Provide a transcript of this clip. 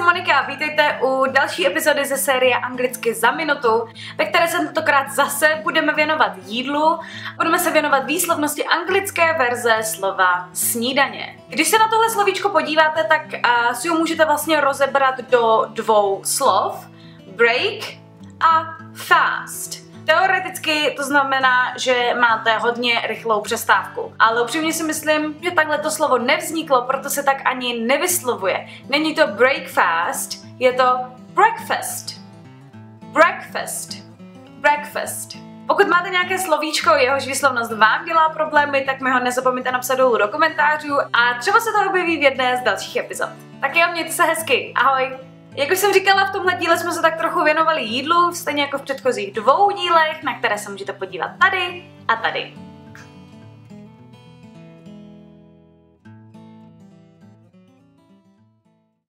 jsem Monika a vítejte u další epizody ze série Anglicky za minutu, ve které se tentokrát zase budeme věnovat jídlu. Budeme se věnovat výslovnosti anglické verze slova snídaně. Když se na tohle slovíčko podíváte, tak uh, si ho můžete vlastně rozebrat do dvou slov. Break a fast. Teoreticky to znamená, že máte hodně rychlou přestávku. Ale upřímně si myslím, že takhle to slovo nevzniklo, proto se tak ani nevyslovuje. Není to breakfast, je to breakfast. Breakfast. Breakfast. Pokud máte nějaké slovíčko, jehož výslovnost vám dělá problémy, tak mi ho nezapomeňte napsat dolů do komentářů a třeba se to objeví v jedné z dalších epizod. Tak jo, mějte se hezky. Ahoj! Jak už jsem říkala, v tomhle díle jsme se tak trochu věnovali jídlu, stejně jako v předchozích dvou dílech, na které se můžete podívat tady a tady.